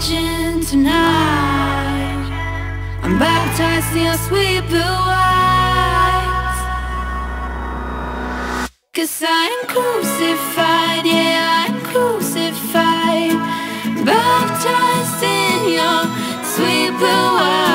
imagine tonight. I'm baptized in your sweet blue eyes. Cause I'm crucified, yeah I'm crucified. Baptized in your sweet blue eyes.